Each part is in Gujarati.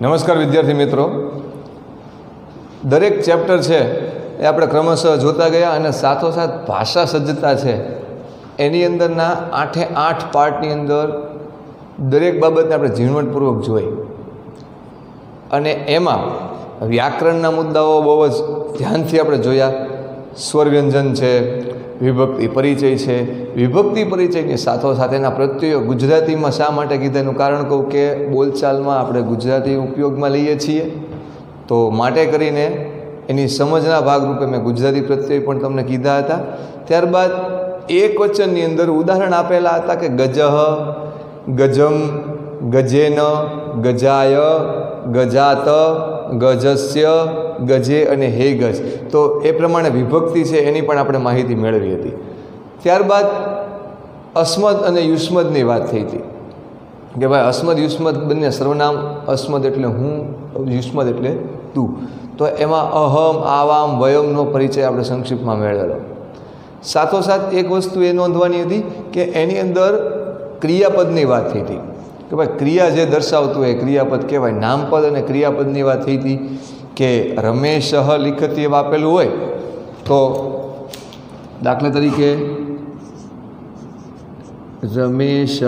નમસ્કાર વિદ્યાર્થી મિત્રો. દરેક ચેપ્ટર છે એ આપણે ક્રમશઃ જોતા ગયા અને સાથોસાથ ભાષા સજ્જતા છે. એની અંદરના આઠે આઠ પાર્ટની અંદર દરેક બાબતને આપણે ઝીણવટપૂર્વક જોઈ. અને એમાં વ્યાકરણના મુદ્દાઓ બહુ જ ધ્યાનથી આપણે જોયા. સ્વર વ્યંજન છે વિભક્તિ પરિચય છે. વિભક્તિ પરિચયની સાથો સાથેના પ્રત્યયો ગુજરાતીમાં શા માટે કીધાનું કારણ કહું કે બોલચાલમાં આપણે ગુજરાતી ઉપયોગમાં લઈએ છીએ. તો માટે કરીને એની સમજના ભાગરૂપે મેં ગુજરાતી પ્રત્યય પણ તમને કીધા હતા. ત્યારબાદ એક વચનની અંદર ઉદાહરણ આપેલા હતા કે ગજહ, ગજમ, ગજેન, ગજાય, ગજાત, ગજસ્ય ગજે અને હે ગજ. તો એ પ્રમાણે વિભક્તિ છે એની પણ આપણે માહિતી મેળવી હતી. ત્યારબાદ અસ્મદ અને યુસ્મદની વાત થઈ હતી. કે ભાઈ અસ્મદ યુસ્મદ બંને સર્વનામ, અસ્મદ એટલે હું યુસ્મદ એટલે તું. તો એમાં અહમ, આવામ, વયમનો પરિચય આપણે સંક્ષિપ્તમાં મેળવેલો. સાથોસાથ એક વસ્તુ એ નોંધવાની હતી કે એની અંદર ક્રિયાપદની વાત થઈ હતી. કે ભાઈ ક્રિયા જે દર્શાવતું હોય, ક્રિયાપદ કહેવાય. નામપદ અને ક્રિયાપદની વાત થઈ હતી કે રમેશ લિખતી આપેલું હોય, તો દાખલા તરીકે રમેશ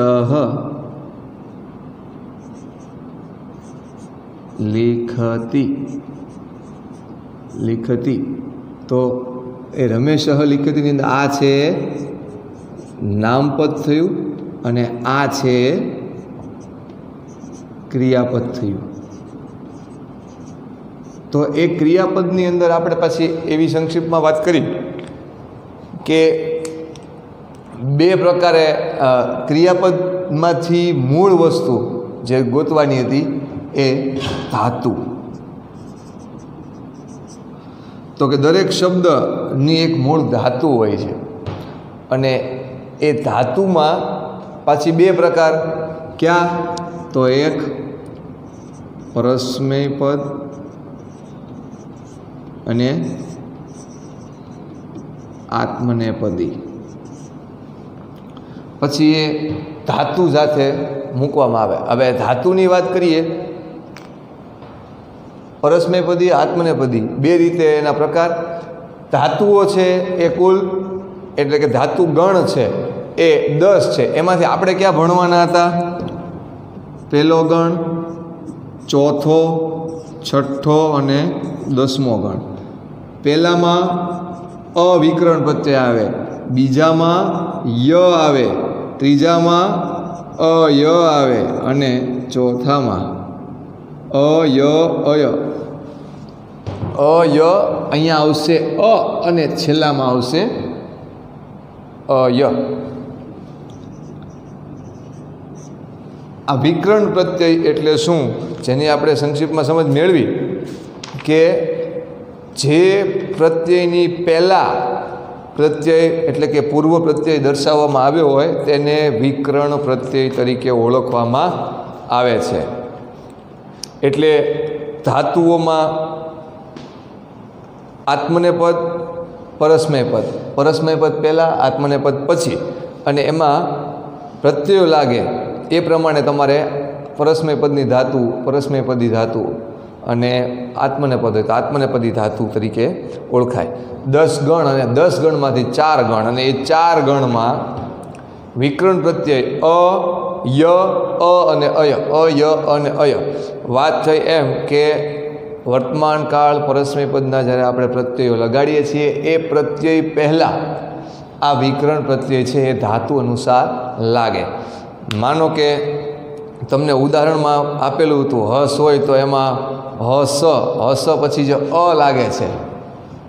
લિખતી લિખતી, તો એ રમેશ લિખતીની અંદર આ છે, નામપદ થયું અને આ છે ક્રિયાપદ થયું. તો એ ક્રિયાપદની અંદર આપણે પાછી એવી સંક્ષિપ્તમાં વાત કરી કે બે પ્રકારે ક્રિયાપદમાંથી મૂળ વસ્તુ જે ગોતવાની હતી એ ધાતુ. તો કે દરેક શબ્દની એક મૂળ ધાતુ હોય છે અને એ ધાતુમાં પાછી બે પ્રકાર. ક્યાં? તો એક પરસ્મય પદ અને આત્મનેપદી. પછી એ ધાતુ સાથે મૂકવામાં આવે. હવે ધાતુની વાત કરીએ. પરસ્મયપદી આત્મનેપદી બે રીતે એના પ્રકાર. ધાતુઓ છે એ કુલ, એટલે કે ધાતુ ગણ છે એ દસ છે. એમાંથી આપણે ક્યાં ભણવાના હતા? પહેલો ગણ ચોથો, છઠ્ઠો અને દસમો ગણ. પહેલામાં અવિકરણ પ્રત્યય આવે, બીજામાં ય આવે, ત્રીજામાં અય આવે અને ચોથામાં અય અય. અય અહીંયા આવશે અ અને છેલ્લામાં આવશે અય. આ વિકરણ પ્રત્યય એટલે શું? જેની આપણે સંક્ષિપ્તમાં સમજ મેળવી કે જે પ્રત્યયની પહેલાં પ્રત્યય એટલે કે પૂર્વ પ્રત્યય દર્શાવવામાં આવ્યો હોય તેને વિકરણ પ્રત્યય તરીકે ઓળખવામાં આવે છે. એટલે ધાતુઓમાં આત્મને પદ, પરસ્મય પદ. પરસ્મય પદ પહેલાં, આત્મને પદ પછી. અને એમાં પ્રત્યયો લાગે. એ પ્રમાણે તમારે પરસ્મય પદની ધાતુ પરસ્મય પદી ધાતુ અને આત્મનેપદ હોય તો આત્મનેપદી ધાતુ તરીકે ઓળખાય. દસ ગણ અને દસ ગણમાંથી ચાર ગણ અને એ ચાર ગણમાં વિકરણ પ્રત્યય અ, ય, અ અને અય અય અને અય. વાત થઈ એમ કે વર્તમાન કાળ પરસ્મય જ્યારે આપણે પ્રત્યયો લગાડીએ છીએ, એ પ્રત્યય પહેલાં આ વિકરણ પ્રત્યય છે એ ધાતુ અનુસાર લાગે. માનો કે તમને ઉદાહરણમાં આપેલું હતું, હસ હોય તો એમાં હસ હસ પછી જે અ લાગે છે,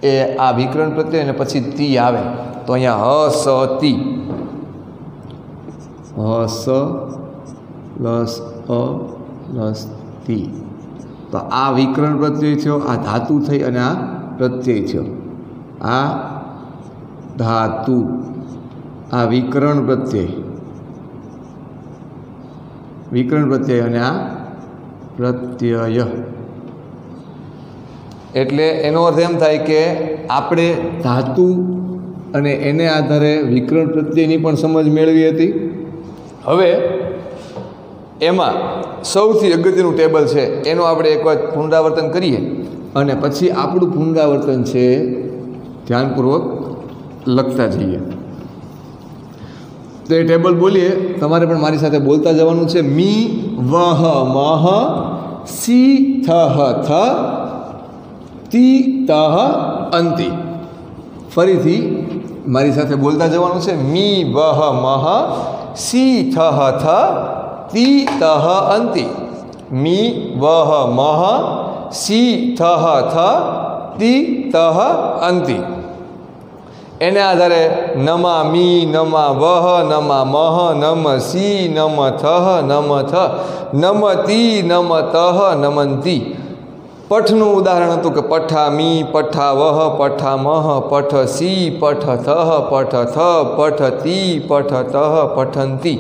એ આ વિકરણ પ્રત્યે અને પછી તી આવે. તો અહીંયા હસ, તી. હસ પ્લસ અ પ્લસ તી. તો આ વિકરણ પ્રત્યય થયો, આ ધાતુ થઈ અને આ પ્રત્યય થયો. આ ધાતુ, આ વિકરણ પ્રત્યય. વિકરણ પ્રત્યય અને આ પ્રત્યય. એટલે એનો અર્થ એમ થાય કે આપણે ધાતુ અને એને આધારે વિકરણ પ્રત્યેની પણ સમજ મેળવી હતી. હવે એમાં સૌથી અગત્યનું ટેબલ છે, એનું આપણે એકવાર પુનરાવર્તન કરીએ. અને પછી આપણું પુનરાવર્તન છે, ધ્યાનપૂર્વક લખતા જઈએ. તો એ ટેબલ બોલીએ તમારે પણ મારી સાથે બોલતા જવાનું છે મી વહ મહ સી થ થ તી તહ અંતિ ફરીથી મારી સાથે બોલતા જવાનું છે મી વહ મહ સી થ થ તી તહ અંતિ મી વહ મહ સી થ થ તી તહ અંતિ એને આધારે નમા મી, નમા વહ, નમા મહ, નમ સી, નમ થહ, નમ થ, નમ તી, નમ તહ નમંતી પઠનું ઉદાહરણ હતું કે પઠા મી, પઠા વહ, પઠા મહ, પઠ સી, પઠ થહ, પઠ થ, પઠ તી, પઠ તહ પઠંતી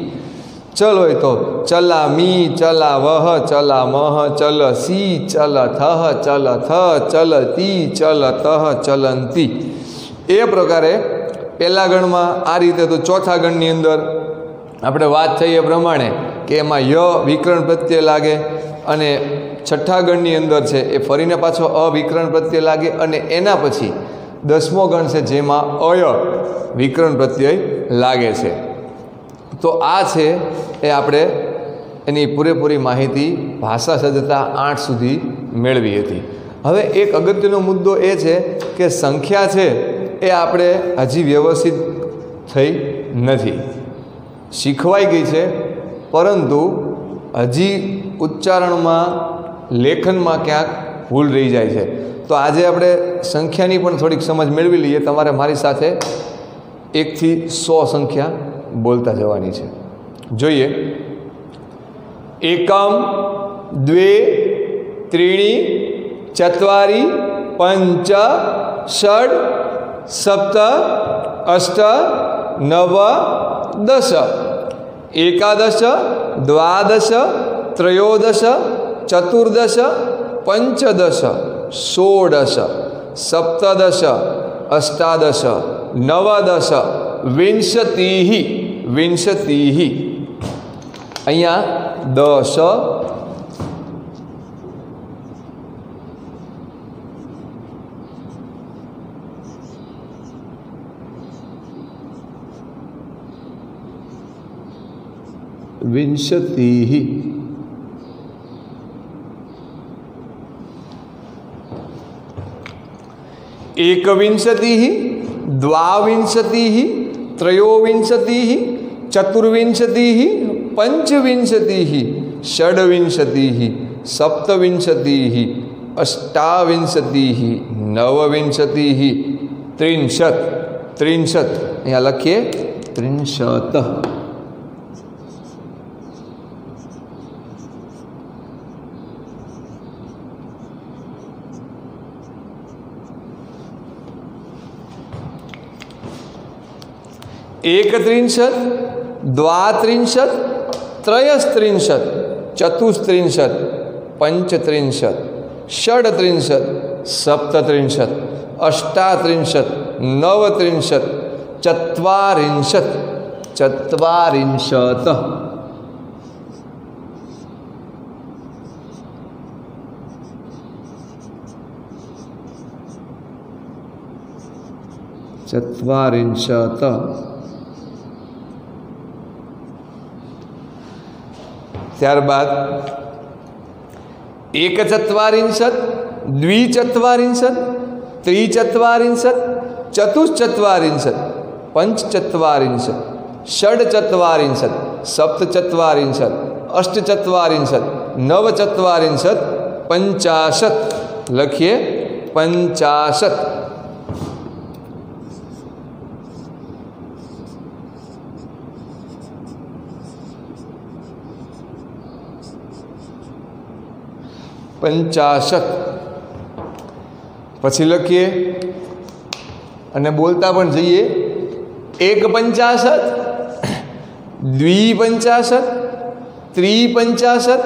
ચલ હોય તો ચલા મી, ચલા વહ, ચલા મહ, ચલ સી, ચલ થહ, ચલ થ, ચલ ચલ તહ ચલંતી એ પ્રકારે પહેલા ગણમાં આ રીતે તો ચોથા ગણની અંદર આપણે વાત થઈ એ પ્રમાણે કે એમાં ય વિકરણ પ્રત્યે લાગે અને છઠ્ઠા ગણની અંદર છે એ ફરીને પાછો અવિકરણ પ્રત્યે લાગે અને એના પછી દસમો ગણ છે જેમાં અય વિકરણ પ્રત્યય લાગે છે. તો આ છે એ આપણે એની પૂરેપૂરી માહિતી ભાષા સજ્જતા આઠ સુધી મેળવી હતી. હવે એક અગત્યનો મુદ્દો એ છે કે સંખ્યા છે એ આપણે હજી વ્યવસ્થિત થઈ નથી. શીખવાઈ ગઈ છે, પરંતુ હજી ઉચ્ચારણમાં, લેખનમાં ક્યાંક ભૂલ રહી જાય છે. તો આજે આપણે સંખ્યાની પણ થોડીક સમજ મેળવી લઈએ. તમારે મારી સાથે એકથી સો સંખ્યા બોલતા જવાની છે. જોઈએ. એકમ, દ્વે, ત્રીણી, ચત્વારી, પંચ ષડ સપ્ત અષ્ટ નવ દશ એકાદશ દ્વાદશ ત્રયોદશ ચતુર્દશ પંચદશ ષોડશ સપ્તદશ અષ્ટાદશ નવદશ વિંશતિઃ વિંશતિઃ અહીંયા દશ विंशतिः। एकविंशतिः, द्वाविंशतिः, त्रयोविंशतिः, चतुर्विंशतिः, पञ्चविंशतिः, षड्विंशतिः, सप्तविंशतिः, अष्टाविंशतिः, नवविंशतिः, त्रिंशत्। त्रिंशत्। यहाँ लखिए। त्रिंशत। एकत्रिंशत् द्वात्रिंशत् त्रयस्त्रिंशत् चतुस्त्रिंशत् पञ्चत्रिंशत् षड्त्रिंशत् सप्तत्रिंशत् अष्टात्रिंशत् नवत्रिंशत् चत्वारिंशत् चत्वारिंशत्। चत्वारिंशत्। ત્યારબાદ એકચત્વારિંશત દ્વિચત્વારિંશત ત્રિચત્વારિંશત ચતુશ્ચત્વારિંશત પંચચત્વારિંશત ષડચત્વારિંશત સપ્તચત્વારિંશત અષ્ટચત્વારિંશત નવચત્વારિંશત પંચાશત લખીએ પંચાશત પંચાશત પછી લખીએ અને બોલતા પણ જઈએ. એક પંચાશત દ્વિપંચાશત ત્રિપંચાશત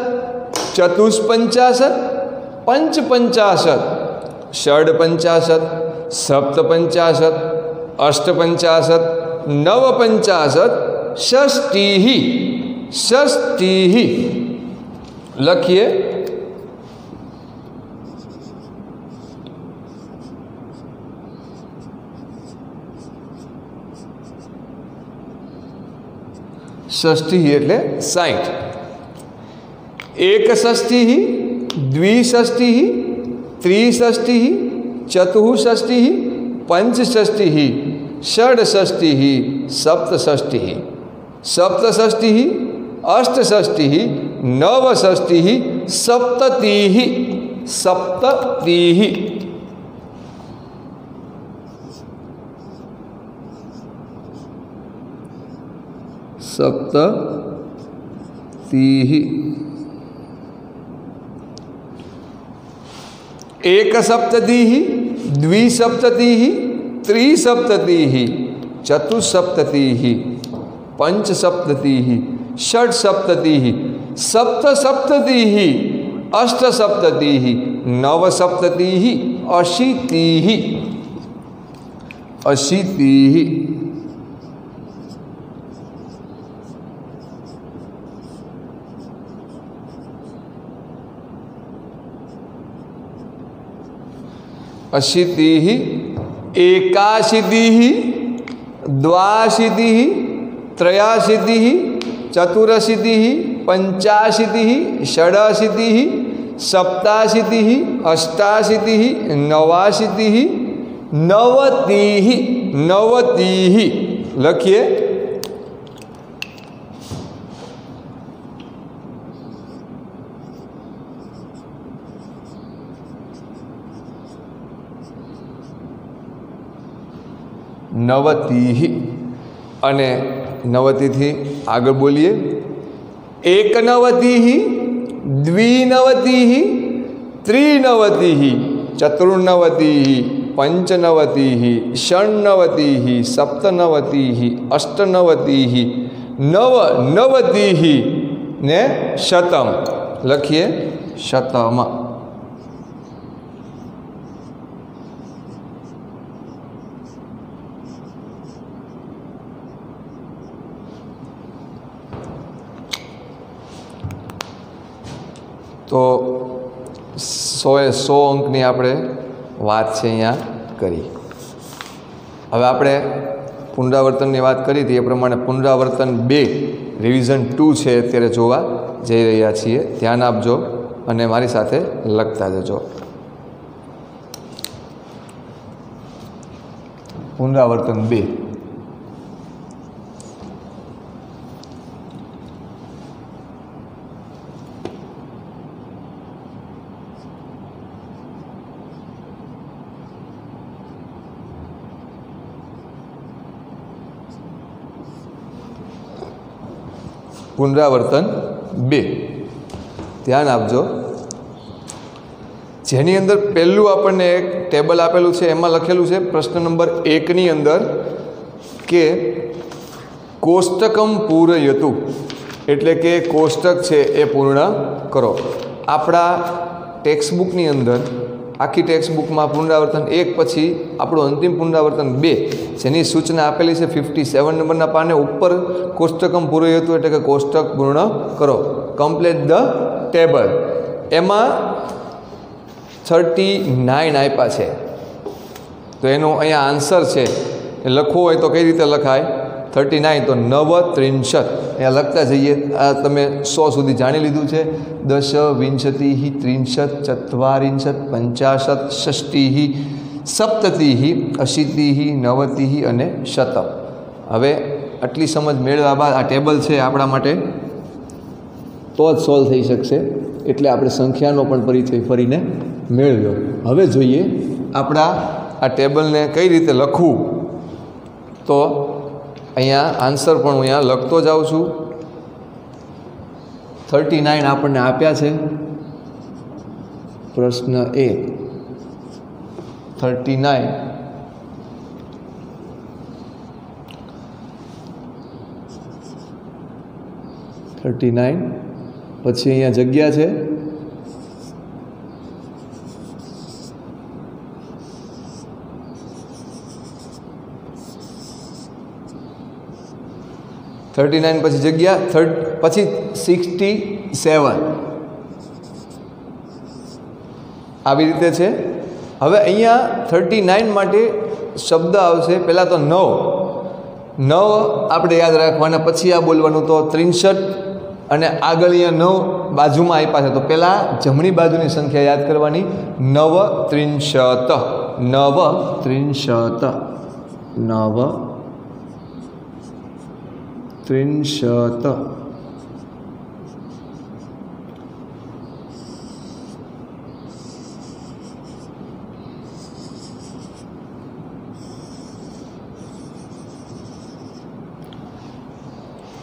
ચતુષ્પંચાશત પંચપંચાશત અષ્ટ સપ્તપંચાશત નવ નવપંચાશત ષષ્ટિ ષષ્ટિ. લખીએ. ષષ્ઠી એટલે સાઠ એક ષષ્ઠી દ્વિષષ્ઠી ત્રિષષ્ઠી ચતુષષ્ઠી પંચષષ્ઠી ષડષષ્ઠી સપ્તષષ્ઠી સપ્તષષ્ઠી અષ્ટષષ્ઠી નવષષ્ઠી સપ્તતિः સપ્તતિः सप्ततिः एकसप्ततिः द्विसप्ततिः त्रिसप्ततिः चतुस्सप्ततिः पञ्चसप्ततिः षट्सप्ततिः सप्तसप्ततिः अष्टसप्ततिः नवसप्ततिः अशीति अशीति अशीति ही एकाशीति ही द्वाशीति ही त्रयाशीति ही चतुरशीति ही पंचाशीति ही षडाशीति ही सप्ताशीति ही अष्टाशीति ही नवाशीति ही नवती ही नवती। ही लखिए। નવતિહ. અને નવતિથી આગળ બોલીએ. એકનવતિહ દ્વિનવતિહ ત્રિનવતિહ ચતુર્નવતિહ પંચનવતિહ ષણ્નવતિહ સપ્તનવતિહ અષ્ટનવતિહ નવ નવતિહ ને શતમ. લખીએ શતમ. તો સોએ સો અંકની આપણે વાત છે અહીંયા કરી. હવે આપણે પુનરાવર્તનની વાત કરી હતી, એ પ્રમાણે પુનરાવર્તન બે રિવિઝન ટુ છે, અત્યારે જોવા જઈ રહ્યા છીએ. ધ્યાન આપજો અને મારી સાથે લખતા જજો. પુનરાવર્તન બે. પુનરાવર્તન બે. ધ્યાન આપજો. જેની અંદર પહેલું આપણને એક ટેબલ આપેલું છે, એમાં લખેલું છે પ્રશ્ન નંબર એકની અંદર કે કોષ્ટકમ પૂરયતું. એટલે કે કોષ્ટક છે એ પૂર્ણ કરો. આપણા ટેક્સ્ટબુકની અંદર આખી ટેક્સ્ટબુકમાં પુનરાવર્તન એક પછી આપણું અંતિમ પુનરાવર્તન બે. જેની સૂચના આપેલી છે ફિફ્ટી સેવન નંબરના પાને ઉપર કોષ્ટકમ પૂરયતું એટલે કે કોષ્ટક પૂર્ણ કરો. કમ્પ્લેટ ધ ટેબલ એમાં થર્ટી નાઇન આપ્યા છે. તો એનો અહીંયા આન્સર છે. લખવો હોય તો કઈ રીતે લખાય? થર્ટી નાઇન તો નવ ત્રિંશત અહીંયા લખતા જઈએ, આ તમે સો સુધી જાણી લીધું છે. દશ વિંશતિ ત્રિંશત, ચત્વારિંશત, પંચાશત ષષ્ટિ સપ્તતિ અશીતિ નવતિ અને શતમ. હવે આટલી સમજ મેળવ્યા બાદ આ ટેબલ છે આપણા માટે. તો જ સોલ્વ થઈ શકશે. એટલે આપણે સંખ્યાનો પણ પરિચય ફરીને મેળવ્યો. હવે જોઈએ આપણા આ ટેબલને કઈ રીતે લખવું. તો અહીંયા આન્સર પણ હું અહીંયા લખતો જાઉં છું. થર્ટી નાઇન આપણને આપ્યા છે. પ્રશ્ન એ. Thirty nine. Thirty nine. પછી અહીંયા જગ્યા છે. થર્ટી નાઇન પછી જગ્યા થર્ટ પછી સિક્સટી સેવન. આવી રીતે છે. હવે અહીંયા થર્ટી નાઇન માટે શબ્દ આવશે, પહેલાં તો નવ. નવ આપણે યાદ રાખવાના, પછી આ બોલવાનું તો ત્રીસઠ અને આગળ અહીંયા નવ બાજુમાં આપ્યા છે. તો પહેલાં જમણી બાજુની સંખ્યા યાદ કરવાની. નવ ત્રીસત નવ ત્રીસત નવ ત્રિંશત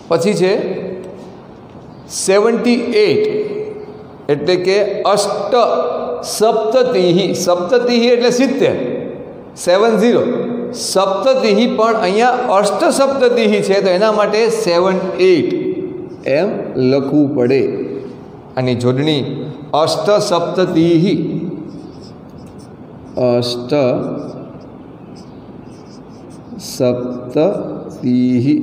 પછી છે સેવન્ટી એટ એટલે કે અષ્ટ સપ્તતિહી. સપ્તતિહી એટલે સિત્તેર. Seven zero. સપ્તતિહી પણ અહીંયા અષ્ટ સપ્તતિહી છે, તો એના માટે સેવન એટ એમ લખવું પડે. આની જોડણી અષ્ટ સપ્તતિહી અષ્ટ સપ્તતિહી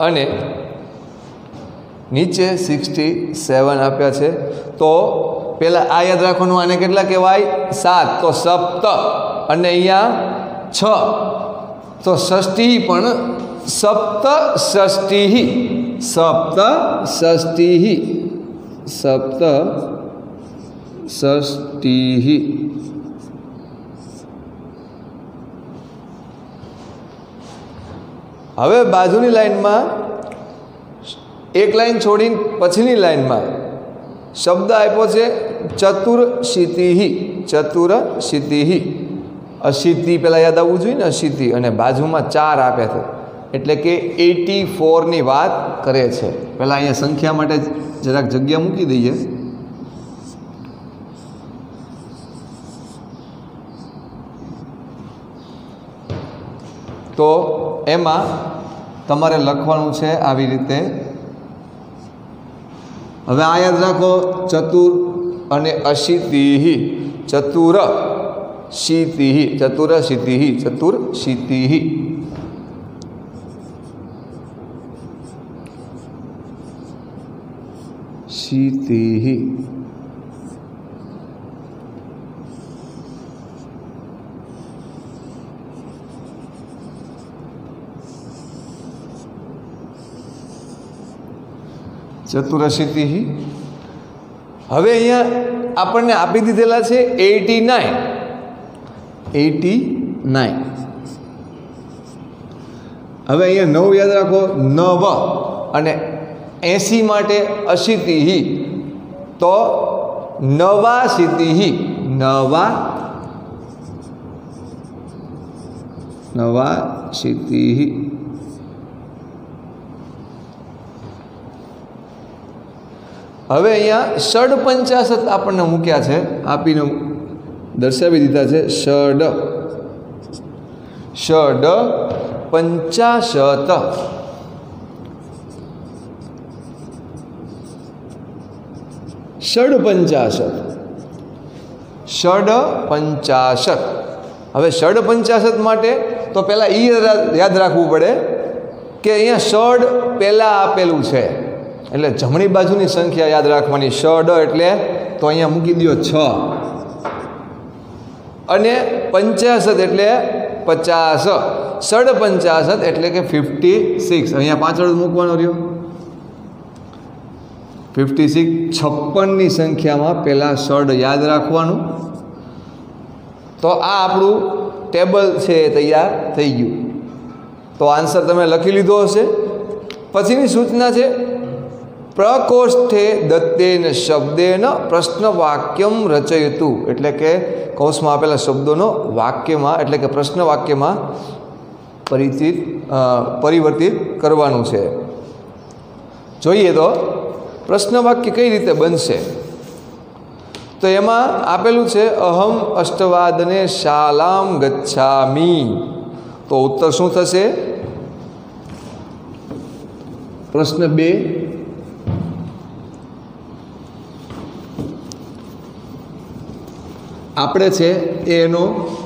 અને નીચે સિક્સટી સેવન આપ્યા છે, તો પહેલાં આ યાદ રાખવાનું આને કેટલા કહેવાય? સાત. તો સપ્ત. અને અહીંયા છ. તો ષષ્ઠી પણ સપ્ત ષષ્ઠી. સપ્ત ષષ્ઠી. સપ્ત ષષ્ઠી. હવે બાજુની લાઈનમાં એક લાઈન છોડીને પછીની લાઈનમાં શબ્દ આપ્યો છે, ચતુર શીતિહી ચતુર શીતિહી અશીતિ પહેલાં યાદ આવવું જોઈએ ને અશીતિ અને બાજુમાં ચાર આપ્યા છે. એટલે કે એટી ફોરની વાત કરે છે. પહેલાં અહીંયા સંખ્યા માટે જરાક જગ્યા મૂકી દઈએ. તો એમાં તમારે લખવાનું છે આવી રીતે હવે આ યાદ રાખો ચતુર અને અશીતિહી. ચતુર શીતિહી. ચતુર શીતિહી. ચતુર શીતિહી. શીતિહી. ચતુરશીતિ હવે અહીંયા આપણને આપી દીધેલા છે એટી નાઇન. Eighty nine. હવે અહીંયા નવ યાદ રાખો, નવ અને એંસી માટે અશીતિ તો નવા શીતિહી નવા નવા શીતિહી હવે અહીંયા ષડ પંચાશત આપણને મૂક્યા છે. આપીને દર્શાવી દીધા છે. ષડ. ષડ પંચાશત ષડ પંચાશત ષડ પંચાશત હવે ષડ પંચાશત માટે તો પહેલાં એ યાદ રાખવું પડે કે અહીંયા ષડ પહેલાં આપેલું છે. એટલે જમણી બાજુની સંખ્યા યાદ રાખવાની ષડ એટલે તો અહીંયા મૂકી દો છ. અને પંચાસત એટલે પચાસ. ષડ પંચાસત એટલે કે ફિફ્ટી સિક્સ અહીંયા પાછળ મૂકવાનો રહ્યો. ફિફ્ટી સિક્સ છપ્પનની સંખ્યામાં પહેલાં સડ યાદ રાખવાનું. તો આ આપણું ટેબલ છે તૈયાર થઈ ગયું. તો આન્સર તમે લખી લીધો હશે. પછીની સૂચના છે પ્રકોષ્ઠે દત્તેન શબ્દેન પ્રશ્ન વાક્યમ રચયતું. એટલે કે કૌંસમાં આપેલા શબ્દોનો વાક્યમાં, એટલે કે પ્રશ્ન વાક્યમાં પરિચિત પરિવર્તિત કરવાનું છે. જોઈએ તો પ્રશ્ન વાક્ય કઈ રીતે બનશે? તો એમાં આપેલું છે, અહમ અષ્ટવાદને શાલામ ગચ્છામી. તો ઉત્તર શું થશે? પ્રશ્ન બે આપણે છે એ એનો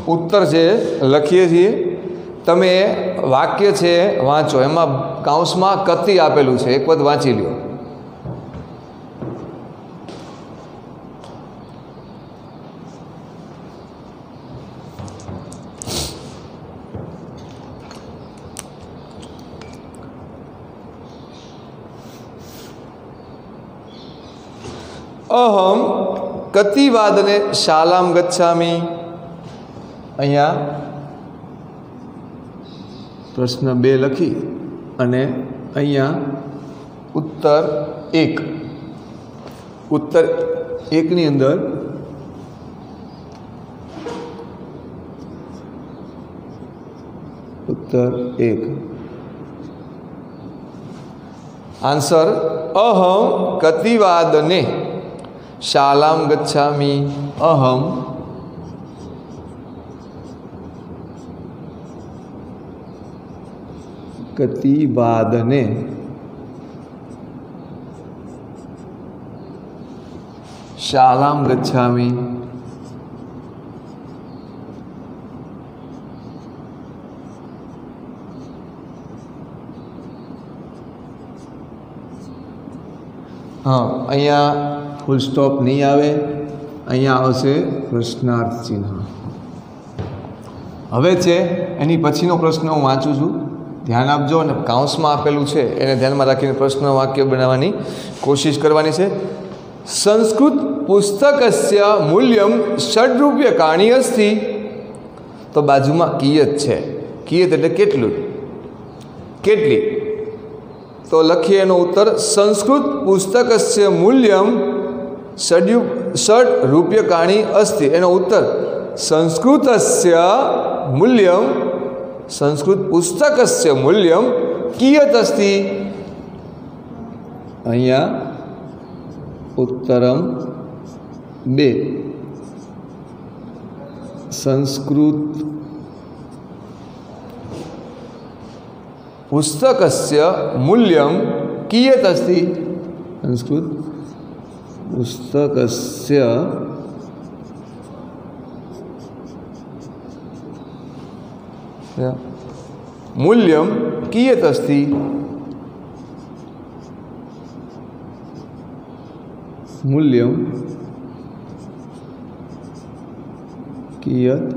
ઉત્તર છે લખીએ છીએ. તમે વાક્ય છે વાંચો. એમાં કાઉન્સમાં કતિ આપેલું છે. એક વખત વાંચી લ્યો. અહમ કતિવાદને શાલામ ગચ્છામી. અહીંયા પ્રશ્ન બે લખી અને અહીંયા ઉત્તર એક. ઉત્તર એકની અંદર ઉત્તર એક. આન્સર અહમ કતિવાદને શાલામ ગચ્છામી. અહમ. કતિવાદને શાલામ ગચ્છામી. હા અહીંયા ફૂલ સ્ટોપ નહીં આવે, અહીંયા આવશે પ્રશ્નાર્થ ચિહ્ન. હવે છે, એની પછીનો પ્રશ્ન હું વાંચું છું. ધ્યાન આપજો અને કાઉન્સમાં આપેલું છે, એને ધ્યાનમાં રાખીને પ્રશ્ન વાક્ય બનાવવાની કોશિશ કરવાની છે. સંસ્કૃત પુસ્તકસ્ય મૂલ્યમ ષડરૂપ્યકાણી અસ્તિ તો બાજુમાં કિયત છે. કિયત એટલે કેટલું? કેટલી? તો લખીએ એનો ઉત્તર, સંસ્કૃત પુસ્તકસ્ય મૂલ્યમ ષડ્યુ ષડ રૂપ્યકાણી અસ્તિ. એનો ઉત્તર, સંસ્કૃતસ્ય મૂલ્યમ સંસ્કૃત પુસ્તકસ્ય મૂલ્યમ કિયત અસ્તિ અહીંયા ઉત્તરમ બે. સંસ્કૃત પુસ્તકસ્ય મૂલ્યમ કિયત અસ્તિ સંસ્કૃત પુસ્તકસ્ય મૂલ્યમ કિયત અસ્તિ મૂલ્યમ કિયત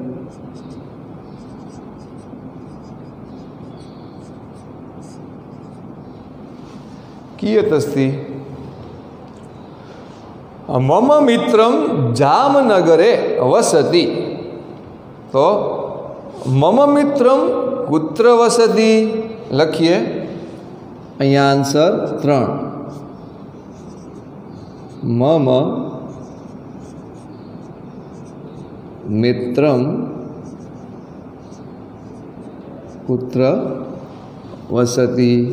કિયત અસ્તિ મમ મિત્રમ જામનગરે વસતી. તો મમ મિત્રમ કુત્ર વસતી. લખીએ. અહીંયા આન્સર ત્રણ. મમ મિત્રમ પુત્ર વસતિ.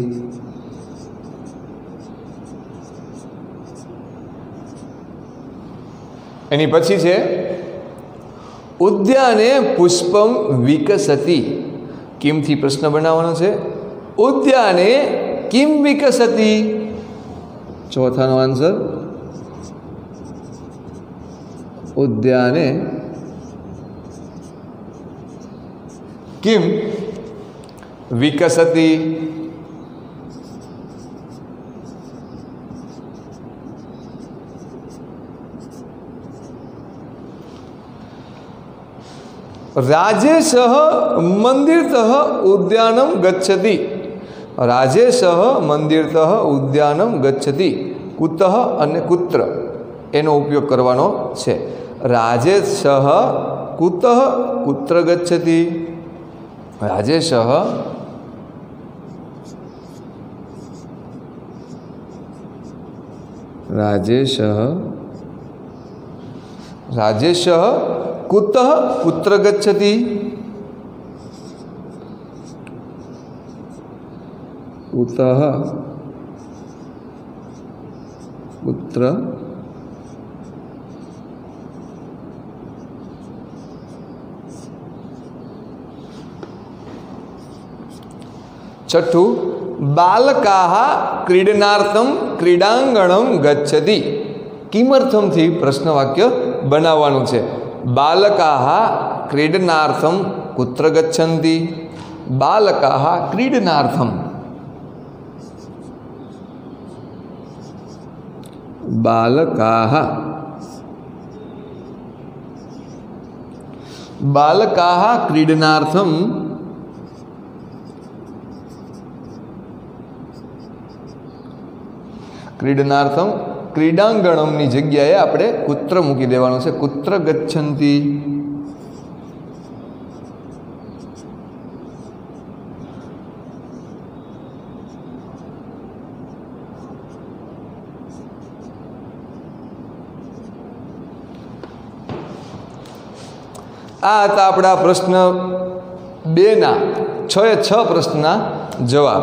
એની પછી છે? ઉદ્યાને પુષ્પમ વિકસતી. કિમથી પ્રશ્ન બનાવવાનો છે? ઉદ્યાને કિમ વિકસતી? ચોથાનો આન્સર ઉદ્યાને કિમ વિકસતી. રાજેશ મંદિરત ઉદ્યાનમ ગચ્છતિ. રાજેશ મંદિરત ઉદ્યાનમ ગચ્છતિ. કુતઃ અને કુત્ર એનો ઉપયોગ કરવાનો છે. રાજેશ કુતઃ કુત્ર ગચ્છતિ. રાજેશ રાજેશ રાજેશ કુતઃ કુત્ર ગચ્છતિ કુતઃ કુત્ર છઠ્ઠું બાલકાહ ક્રીડનાર્થમ ક્રીડાંગણમ ગચ્છતિ કિમર્થમથી પ્રશ્ન વાક્ય બનાવવાનું છે બાલકાહ ક્રીડનાર્થમ કુત્ર ગચ્છન્તિ બાલકાહ ક્રીડનાર્થમ. બાલકાહ. બાલકાહ ક્રીડનાર્થમ. ક્રીડનાર્થમ ક્રીડાંગણમની જગ્યાએ આપણે કુત્ર મૂકી દેવાનું છે. કુત્ર ગચ્છંતી. આ હતા આપણા પ્રશ્ન બેના. છ એ છ પ્રશ્નના જવાબ.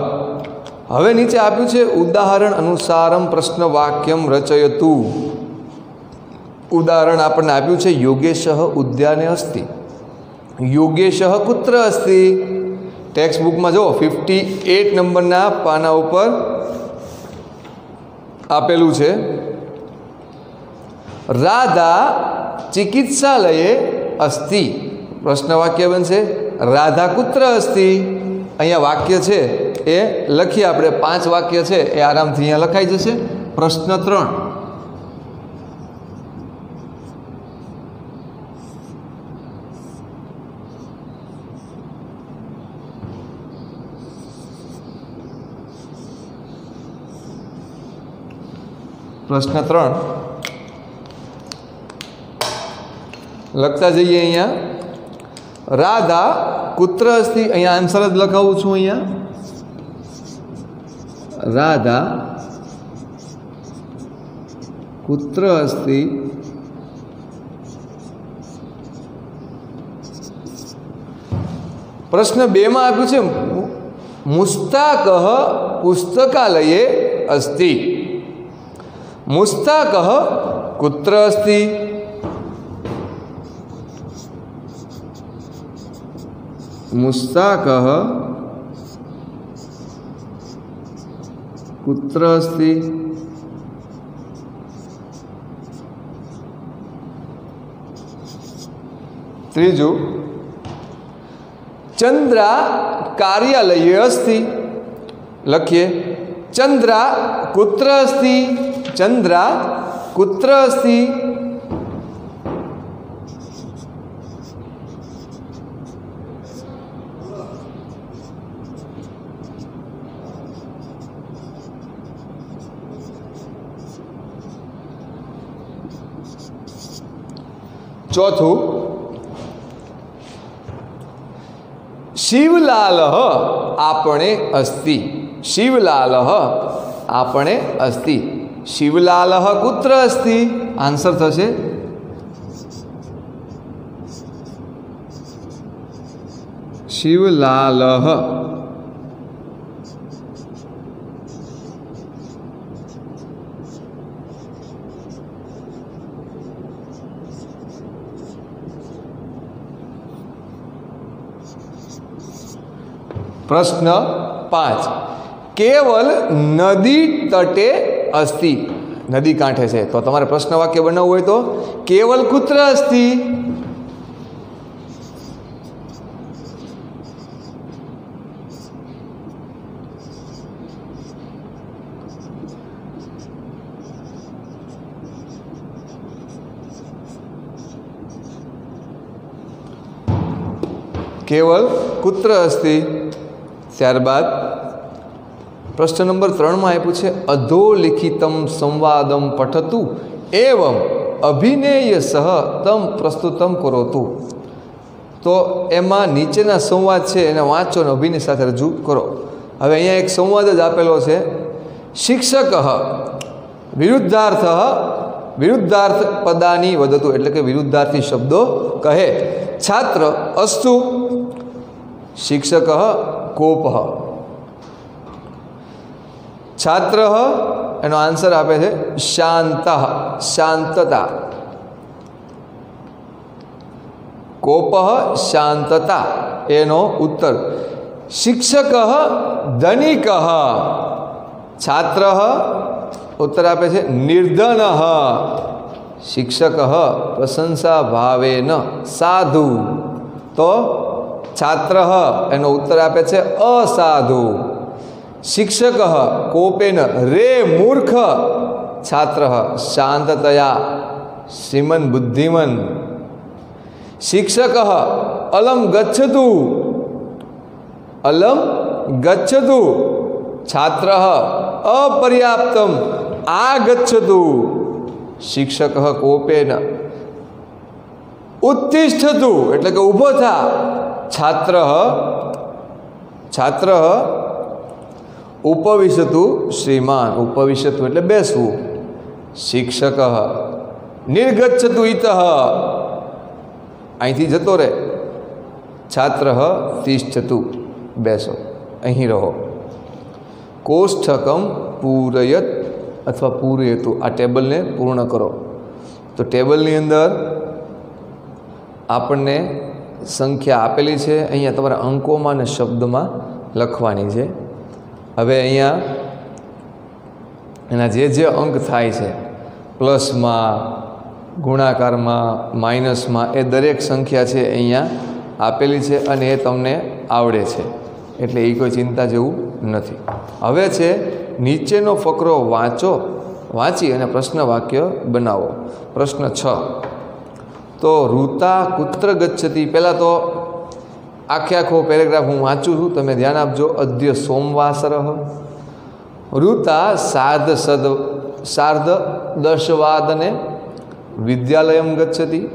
હવે નીચે આપ્યું છે, ઉદાહરણ અનુસારમ પ્રશ્ન વાક્યમ રચયતુ. ઉદાહરણ આપણને આપ્યું છે, યોગેશ ઉદ્યાને અસ્તિ. યોગેશ કુત્ર અસ્તિ. ટેક્સ્ટ બુકમાં જુઓ ફિફ્ટી એટ નંબરના પાના ઉપર આપેલું છે, રાધા ચિકિત્સાલયે અસ્તિ. પ્રશ્ન વાક્ય બનશે, રાધા કુત્ર અસ્તિ. અહીંયા વાક્ય છે એ લખીએ આપણે, પાંચ વાક્ય છે, એ આરામથી અહીંયા લખાઈ જશે. પ્રશ્ન ત્રણ. પ્રશ્ન ત્રણ. લખતા જઈએ અહીંયા. રાધા કુત્ર અસ્તિ અહીંયા આન્સર જ લખાવું છું અહીંયા. राधा कुत्र अस्ति। પ્રશ્ન બેમાં આપ્યું છે મુસ્તાકહ પુસ્તકાલયે અસ્તિ મુસ્તાકહ કુત્ર અસ્તિ મુસ્તાકહ कुत्र अस्ति ત્રીજું ચંદ્રા કાર્યાલયે અસ્તિ લખીએ ચંદ્રા કુત્ર અસ્તિ ચંદ્રા કુત્ર અસ્તિ ચોથું શિવલાલ આપણે અસ્તિ. શિવલાલ આપણે અસ્તિ. શિવલાલ કુત્ર અસ્તિ? આન્સર થશે? શિવલાલ પ્રશ્ન પાંચ. કેવલ નદી તટે અસ્તિ નદી કાંઠે છે. તો તમારે પ્રશ્ન વાક્ય બનાવવું હોય તો કેવલ કુત્ર અસ્તિ કેવલ કુત્ર અસ્તિ ત્યારબાદ પ્રશ્ન નંબર ત્રણમાં આપ્યું છે, અધોલિખિતમ સંવાદમ પઠતું એવમ અભિનેય સહ તમ પ્રસ્તુતમ કરોતું. તો એમાં નીચેના સંવાદ છે, એને વાંચો અને અભિનય સાથે રજૂ કરો. હવે અહીંયા એક સંવાદ જ આપેલો છે, શિક્ષક વિરુદ્ધાર્થ વિરુદ્ધાર્થ પદાની વધતું એટલે કે વિરુદ્ધાર્થી શબ્દો કહે. છાત્ર અસ્તુ, શિક્ષક કોપ છાત્ર એનો આન્સર આપે છે શાંત શાંતતા કોપ શાંતતા એનો ઉત્તર શિક્ષક ધનિક છાત્ર ઉત્તર આપે છે નિર્ધન શિક્ષક પ્રશંસા ભાવેન સાધુ તો છાત્ર એનો ઉત્તર આપે છે અસાધુ. શિક્ષક કોપેન રે મૂર્ખ. છાત્ર શાંતતયા, શ્રીમન બુદ્ધિમન. શિક્ષક અલમ ગચ્છતુ. અલમ ગચ્છતુ. છાત્ર અપર્યાપ્તમ આગચ્છતુ. શિક્ષક કોપેન ઉત્તિષ્ઠતું, એટલે કે ઊભો થા. છાત્ર છાત્ર ઉપવિશતુ શ્રીમાન ઉપવિશતુ એટલે બેસવું. શિક્ષક, નિર્ગચ્છતુ ઇત અહીંથી જતો રહે. છાત્ર, તિષ્ઠતું. બેસો. અહીં રહો. કોષ્ઠકમ પૂરયત અથવા પૂરયતું. આ ટેબલને પૂર્ણ કરો. તો ટેબલની અંદર આપણને સંખ્યા આપેલી છે. અહીંયા તમારા અંકોમાં અને શબ્દમાં લખવાની છે. હવે અહીંયા એના જે જે અંક થાય છે, પ્લસમાં, ગુણાકારમાં, માઇનસમાં, એ દરેક સંખ્યા છે અહીંયા આપેલી છે અને એ તમને આવડે છે. એટલે એ કોઈ ચિંતા જેવું નથી. હવે છે, નીચેનો ફકરો વાંચો, વાંચી અને પ્રશ્ન વાક્ય બનાવો. પ્રશ્ન છ. તો ઋતા કુત્ર ગચ્છતી. પહેલાં તો આખે આખો પેરેગ્રાફ હું વાંચું છું, તમે ધ્યાન આપજો. અદ્ય સોમવાસર. ઋતા સાર્ધ સદ, સાર્ધ દશવાદને વિદ્યાલયમ ગચ્છતી.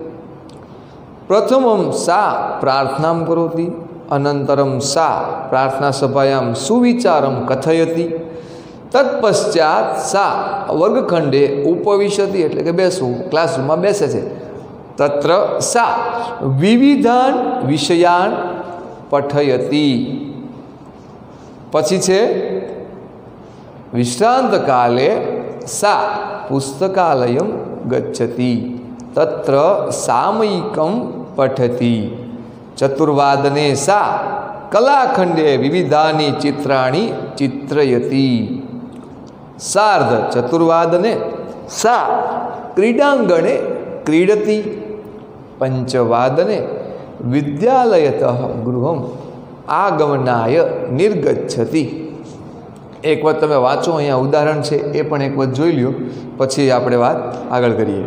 પ્રથમમ સા પ્રાર્થનામ કરોતી, અનંતરમ સા પ્રાર્થના સભાયામ સુવિચારમ કથયતી. તત્પશ્ચાત સા વર્ગખંડે ઉપવિશતી, એટલે કે બેસવું, ક્લાસરૂમમાં બેસે છે. તત્ર સા વિવિધાન વિષયાન પઠયતી પછી છે વિશ્રાંત કાલે સા પુસ્તકાલયમ ગચ્છતી તત્ર સામયિકમ પઠતી ચતુર્વાદને સા કલાખંડે વિવિધાની ચિત્રાણી ચિત્રયતી સાર્ધ ચતુર્વાદને સા ક્રીડાંગણે ક્રીડતી પંચવાદને વિદ્યાલયત ગૃહમ આગમનાય નિર્ગચ્છતી. એક વખત તમે વાંચો, અહીંયા ઉદાહરણ છે, એ પણ એક વાત જોઈ લ્યો, પછી આપણે વાત આગળ કરીએ.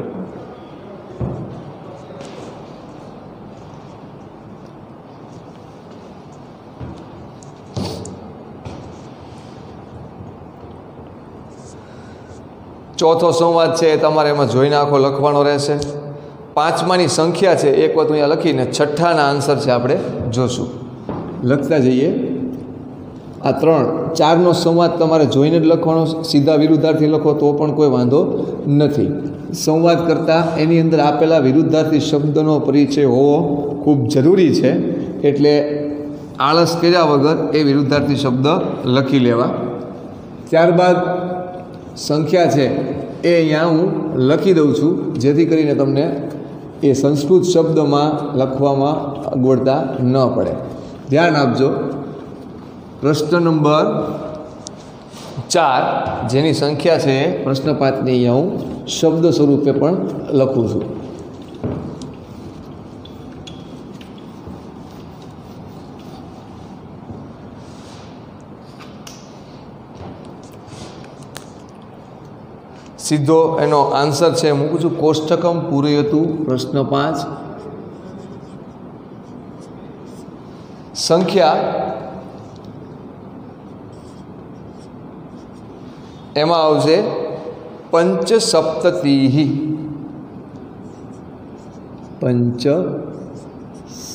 ચોથો સંવાદ છે, તમારે એમાં જોઈને આખો લખવાનો રહેશે. પાંચમાની સંખ્યા છે, એક વખત અહીંયા લખીને છઠ્ઠાના આન્સર છે આપણે જોશું. લખતા જઈએ. આ ત્રણ, ચારનો સંવાદ તમારે જોઈને જ લખવાનો, સીધા વિરુદ્ધાર્થી લખો તો પણ કોઈ વાંધો નથી. સંવાદ કરતાં એની અંદર આપેલા વિરુદ્ધાર્થી શબ્દનો પરિચય હોવો ખૂબ જરૂરી છે, એટલે આળસ કર્યા વગર એ વિરુદ્ધાર્થી શબ્દ લખી લેવા. ત્યારબાદ સંખ્યા છે, એ અહીંયા હું લખી દઉં છું, જેથી કરીને તમને એ સંસ્કૃત શબ્દમાં લખવામાં અગવડતા ન પડે. ધ્યાન આપજો. પ્રશ્ન નંબર ચાર, જેની સંખ્યા છે પ્રશ્ન પાંચની અહીંયા હું શબ્દ સ્વરૂપે પણ લખું છું. સીધો એનો આન્સર છે મૂકું છું. કોષ્ટકમ પૂરયતું. પ્રશ્ન પાંચ. સંખ્યા એમાં આવશે પંચ સપ્તતિહી પંચ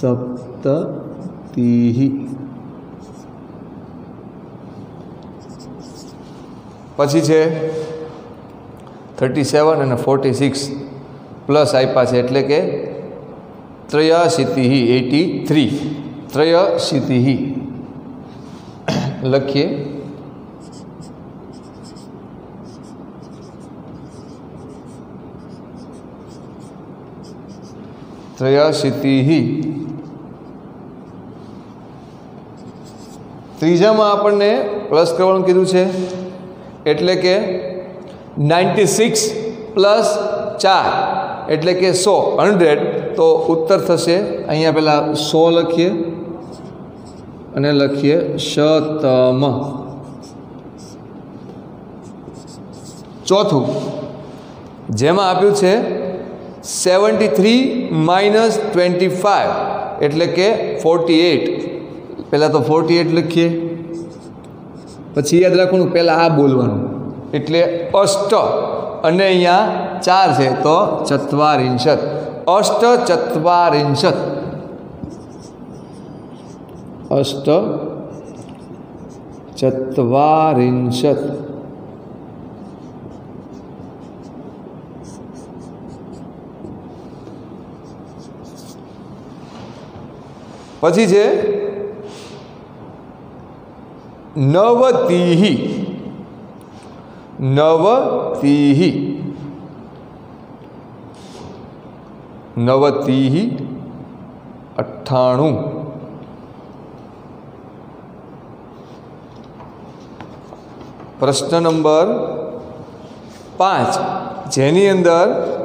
સપ્તતિહી પછી છે થર્ટી સેવન અને ફોર્ટી સિક્સ પ્લસ આપ્યા છે એટલે કે ત્રયાશીતિહી એટી થ્રી. ત્રયશીતિહી. લખીએ. ત્રયાશીતિ ત્રીજામાં આપણને પ્લસ કરવાનું કીધું છે? એટલે કે નાઇન્ટી સિક્સ પ્લસ ચાર, એટલે કે સો હંડ્રેડ તો ઉત્તર થશે. અહીંયા પહેલાં સો લખીએ અને લખીએ શતમ. ચોથું, જેમાં આપ્યું છે seventy three minus twenty five એટલે કે ફોર્ટી એટ પહેલાં તો ફોર્ટી એટ લખીએ. પછી યાદ રાખવાનું પહેલાં આ બોલવાનું. એટલે અષ્ટ. અને અહીંયા ચાર છે તો ચત્વારિંશત. અષ્ટ ચત્વારિંશત. અષ્ટ ચત્વારિંશત. પછી છે નવતિહી. નવતિહી નવતિહી અઠ્ઠાણું. પ્રશ્ન નંબર પાંચ. જેની અંદર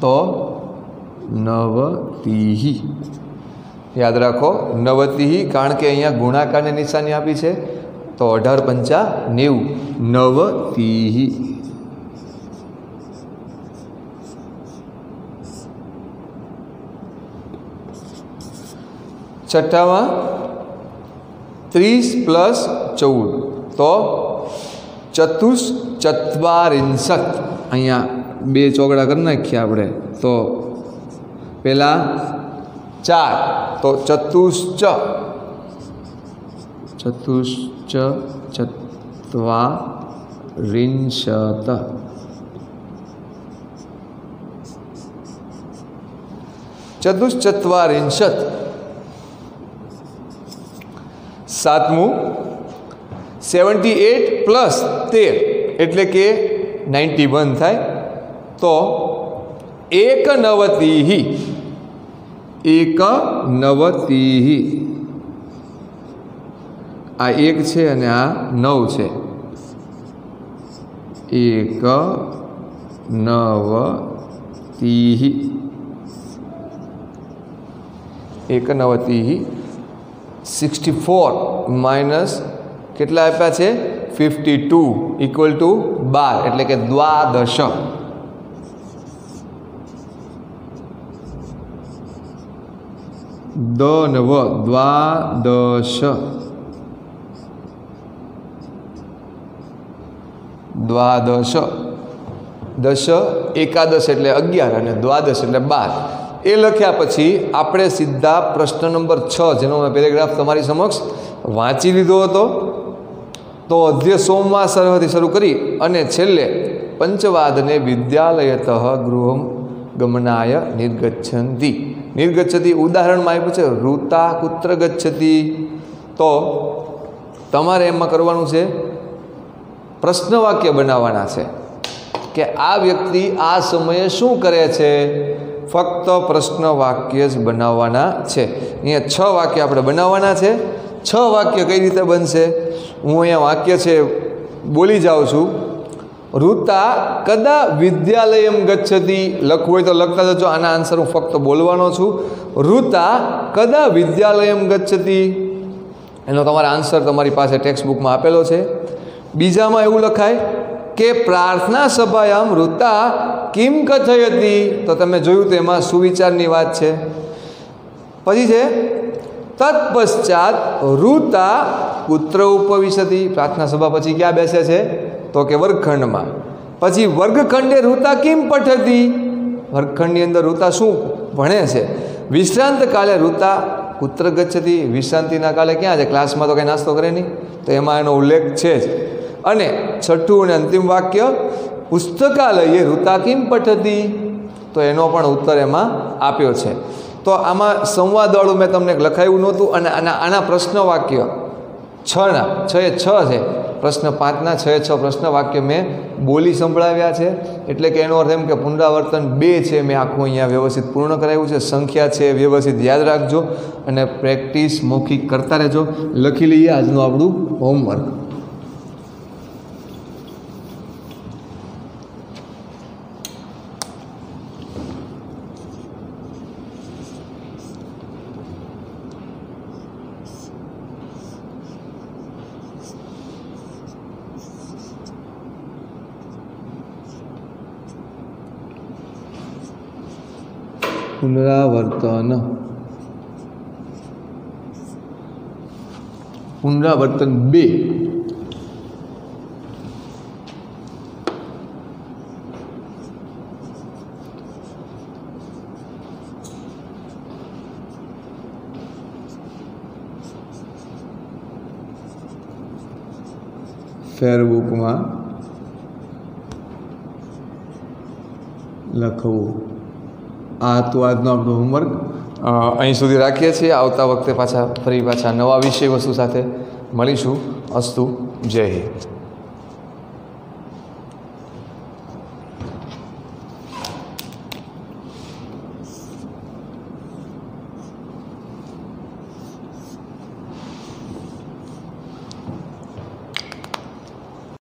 તો નવતિહી. યાદ રાખો, નવતિહી કારણ કે અહીંયા ગુણાકારની નિશાની આપી છે, તો અઢાર પંચા નેવું. નવતિહી. છઠ્ઠામાં ત્રીસ પ્લસ ચૌદ. તો ચતુષ ચત્વારિંશત અહીંયા બે ચોગડા કરી નાખીએ આપણે. તો પહેલાં ચાર. તો ચતુશ્ચ ચતુશ્ચ ચત્વા રિંશત ચતુશ્ચત્વારિંશત સાતમું. સેવન્ટી એટ પ્લસ તેર. એટલે કે નાઇન્ટી વન થાય. તો એક નવતિહી એક નવતિહી આ એક છે અને આ નવ છે. એક નવ તીહી એક નવતિહી સિક્સટી ફોર માઇનસ કેટલા આપ્યા છે? ફિફ્ટી ટુ ઇક્વલ ટુ બાર, એટલે કે દ્વાદશ. દ નવ દ્વાદશ દ્વાદશ દશ એકાદશ એટલે અગિયાર અને દ્વાદશ એટલે બાર. એ લખ્યા પછી આપણે સીધા પ્રશ્ન નંબર છ, જેનો મેં પેરેગ્રાફ તમારી સમક્ષ વાંચી લીધો હતો. તો અધ્ય સોમવાર સરહદી શરૂ કરી અને છેલ્લે પંચવાદને વિદ્યાલયત ગૃહ ગમનાય નિર્ગચ્છંતી. નિર્ગચ્છતી ઉદાહરણમાં આપ્યું છે, ઋતા કુત્ર ગચ્છતી. તો તમારે એમાં કરવાનું છે પ્રશ્ન વાક્ય બનાવવાના છે કે આ વ્યક્તિ આ સમયે શું કરે છે? ફક્ત પ્રશ્ન વાક્ય જ બનાવવાના છે. અહીંયા છ વાક્ય આપણે બનાવવાના છે. છ વાક્ય કઈ રીતે બનશે? હું અહીંયા વાક્ય છે, બોલી જાઉં છું. ઋતા કદા વિદ્યાલયમ ગચ્છતી? લખવું હોય તો લખતા જજો, આના આન્સર હું ફક્ત બોલવાનો છું. ઋતા કદા વિદ્યાલયમ ગચ્છતી? એનો તમારા આન્સર તમારી પાસે ટેક્સ્ટ બુકમાં આપેલો છે. બીજામાં એવું લખાય, કે પ્રાર્થના સભાયામ ઋતા કિમ હતી તો તમે જોયું તો એમાં સુવિચારની વાત છે. પછી છે, તત્પશ્ચાત ઋતા પુત્ર ઉપવિશતી. પ્રાર્થના સભા પછી ક્યાં બેસે છે? તો કે વર્ગખંડમાં. પછી વર્ગખંડે ઋતા કેમ પઠતી? વર્ગખંડની અંદર ઋતા શું ભણે છે? વિશ્રાંત કાલે ઋતા કુત્ર ગચ્છતી, વિશ્રાંતિના કાલે ક્યાં છે? ક્લાસમાં તો કંઈ નાસ્તો કરે નહીં. તો એમાં એનો ઉલ્લેખ છે જ. અને છઠ્ઠું અને અંતિમ વાક્ય, પુસ્તકાલયે ઋતા કેમ પઠતી? તો એનો પણ ઉત્તર એમાં આપ્યો છે. તો આમાં સંવાદવાળું મેં તમને લખાયું નહોતું અને આના આના પ્રશ્ન વાક્ય છના, છ એ છ છે. પ્રશ્ન પાંચના છ છ પ્રશ્ન વાક્ય મેં બોલી સંભળાવ્યા છે. એટલે કે એનો અર્થ એમ કે પુનરાવર્તન બે છે મેં આખું અહીંયા વ્યવસ્થિત પૂર્ણ કરાવ્યું છે. સંખ્યા છે વ્યવસ્થિત યાદ રાખજો અને પ્રેક્ટિસ મૌખિક કરતા રહેજો. લખી લઈએ આજનું આપણું હોમવર્ક પુનરાવર્તન પુનરાવર્તન બે ફેરબુકમાં લખવું આ તો આજનો આપણો હોમવર્ક અહીં સુધી રાખીએ છીએ. આવતા વખતે પાછા ફરી પાછા નવા વિષય વસ્તુ સાથે મળીશું. અસ્તુ, જય હિન્દ.